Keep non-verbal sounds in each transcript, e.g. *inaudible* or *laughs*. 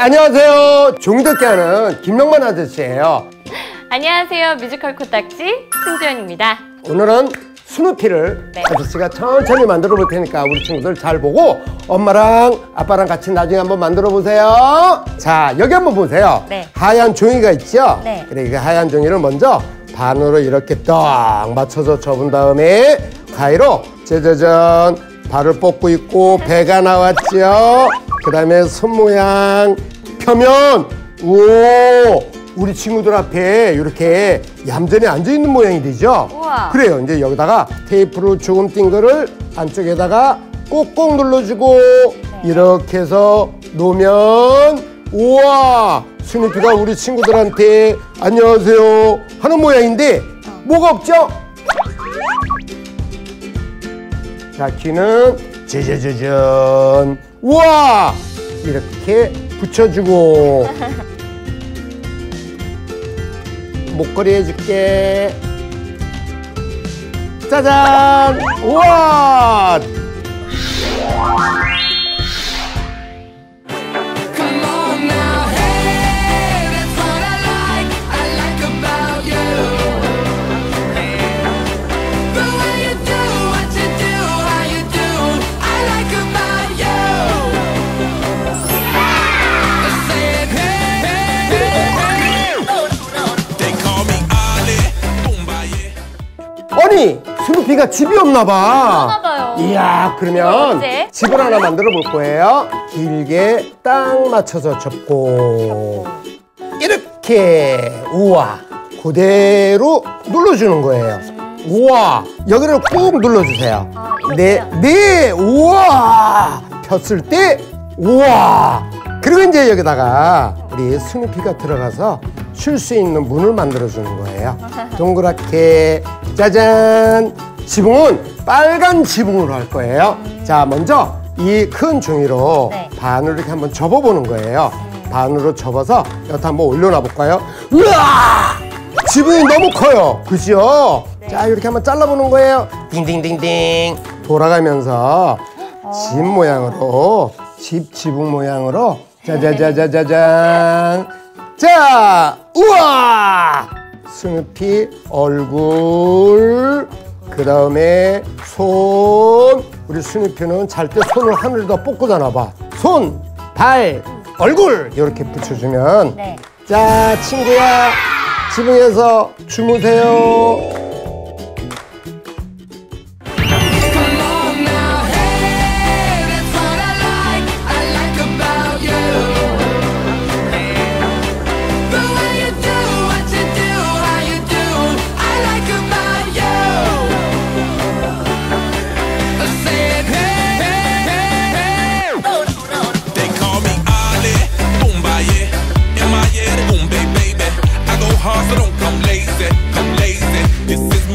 안녕하세요. 종덕게 하는 김명만 아저씨예요. 안녕하세요. 뮤지컬 코딱지 승주연입니다. 오늘은 스누피를 네. 아저씨가 천천히 만들어 볼 테니까 우리 친구들 잘 보고 엄마랑 아빠랑 같이 나중에 한번 만들어 보세요. 자, 여기 한번 보세요. 네. 하얀 종이가 있죠? 네. 그래, 이 하얀 종이를 먼저 반으로 이렇게 딱 맞춰서 접은 다음에 가위로 짜자잔 발을 뻗고 있고 배가 나왔죠? 그 다음에 손 모양 펴면 오 우리 친구들 앞에 이렇게 얌전히 앉아 있는 모양이 되죠? 우와. 그래요. 이제 여기다가 테이프로 조금 띈 거를 안쪽에다가 꼭꼭 눌러주고 이렇게 해서 놓으면 우와 스누피가 우리 친구들한테 안녕하세요 하는 모양인데 뭐가 없죠? 자 귀는 짜자자잔 우와! 이렇게 붙여주고. 목걸이 해줄게. 짜잔! 우와 스누피가 집이 없나 봐. 봐요. 이야 그러면? 집을 하나 만들어 볼 거예요. 길게 딱 맞춰서 접고 이렇게 우와 그대로 눌러주는 거예요. 우와 여기를 꾹 눌러주세요. 아, 네? 네 우와 폈을 때 우와 그리고 이제 여기다가 우리 스누피가 들어가서 쉴 수 있는 문을 만들어 주는 거예요. 동그랗게 짜잔 지붕은 빨간 지붕으로 할 거예요. 자 먼저 이 큰 종이로 네. 반으로 이렇게 한번 접어보는 거예요. 반으로 접어서 여기 한번 올려놔 볼까요? 우와! 지붕이 너무 커요. 그죠? 자, 이렇게 한번 잘라보는 거예요. 딩딩딩딩. 돌아가면서 집 모양으로, 집 지붕 모양으로. 짜자자자자잔. 자, 우와! 스누피 얼굴. 그 다음에 손. 우리 스누피는 잘 때 손을 하늘에다 자나 봐. 손, 발, 얼굴. 이렇게 붙여주면. 네. 자, 친구야. 지붕에서 주무세요.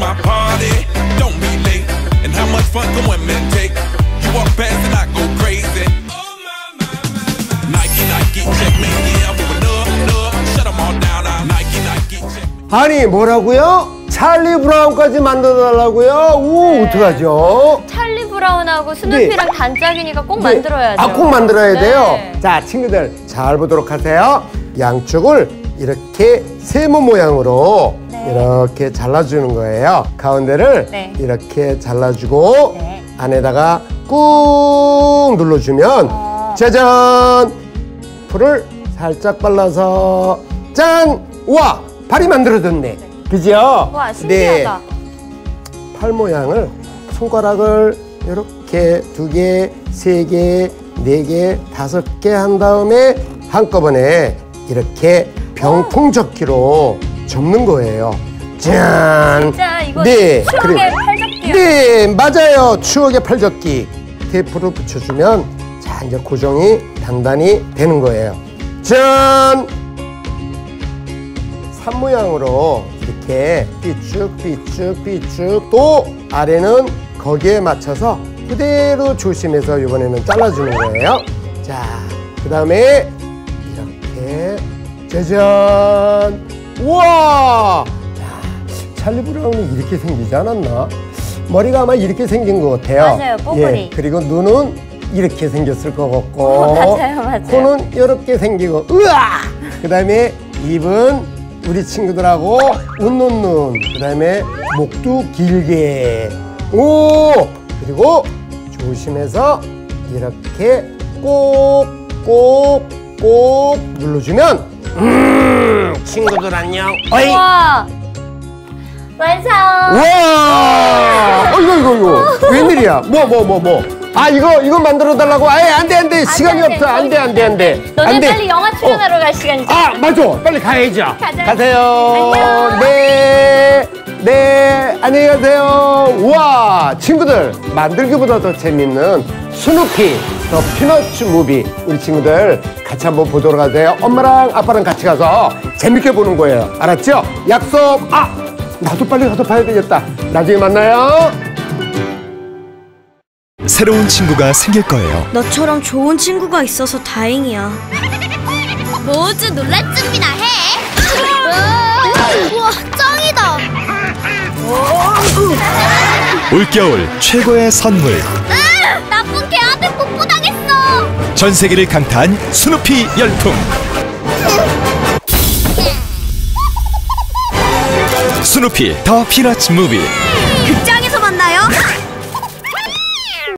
My party, don't be late. And how much fun can women take? You walk past and I go crazy. Nike, Nike, check me, yeah, I'm moving up, up. Shut 'em all down, I Nike, Nike, check. 아니, 뭐라고요? 찰리 브라운까지 만들어달라고요? 우, 어떡하죠? 찰리 브라운하고 스누피랑 단짝이니까 꼭 네. 만들어야죠. 아, 꼭 만들어야 네. 돼요. 자, 친구들 잘 보도록 하세요. 양쪽을 이렇게 세모 모양으로 네. 이렇게 잘라주는 거예요. 가운데를 네. 이렇게 잘라주고 네. 안에다가 꾹 눌러주면 어. 짜잔! 풀을 살짝 발라서 짠! 우와! 발이 만들어졌네. 그죠? 와, 신기하다. 네. 팔 모양을 손가락을 이렇게 두 개, 세 개, 네 개, 다섯 개 한 다음에 한꺼번에 이렇게 병풍 접기로 접는 거예요. 짠! 진짜 이거 네, 추억의 그리고- 팔적기요. 네, 맞아요. 추억의 팔접기. 테이프로 붙여주면 자, 이제 고정이 단단히 되는 거예요. 짠! 산 모양으로 이렇게 삐쭉 삐쭉 삐쭉 또 아래는 거기에 맞춰서 그대로 조심해서 이번에는 잘라주는 거예요. 자, 그 다음에 이렇게 짜잔! 우와! 야, 찰리 브라운이 이렇게 생기지 않았나? 머리가 아마 이렇게 생긴 것 같아요. 맞아요, 뽀글이. 예, 그리고 눈은 이렇게 생겼을 것 같고 *laughs* 맞아요, 맞아요. 코는 이렇게 생기고 으아 그다음에 입은 우리 친구들하고 웃는 눈 그다음에 목도 길게 오 그리고 조심해서 이렇게 꼭꼭꼭 눌러주면 음 친구들 안녕 어이 우와. 완성. 와! 어, 이거, 이거, 이거. 웬일이야? 뭐, 뭐, 뭐, 뭐. 아, 이거, 이거 만들어 달라고? 아예, 안 돼, 안 돼. 시간이 안 돼, 없어. 안 돼, 안 돼, 안 돼. 너네 안 돼. 빨리 영화 출연하러 갈 시간이지. 아, 맞아. 빨리 가야죠. 가자. 가세요. 안녕. 네. 네. 안녕히 가세요. 우와. 친구들, 만들기보다 더 재밌는 스누피, 더 피너츠 무비. 우리 친구들 같이 한번 보도록 하세요. 엄마랑 아빠랑 같이 가서 재밌게 보는 거예요. 알았죠? 약속. 아! 나도 빨리 가서 봐야 되겠다. 나중에 만나요. 새로운 친구가 생길 거예요. 너처럼 좋은 친구가 있어서 다행이야. 모두 놀랄 준비나 해. 우와, 짱이다. 올겨울 최고의 선물. 전 세계를 강타한 스누피 열풍. 스누피 더 피너츠 무비.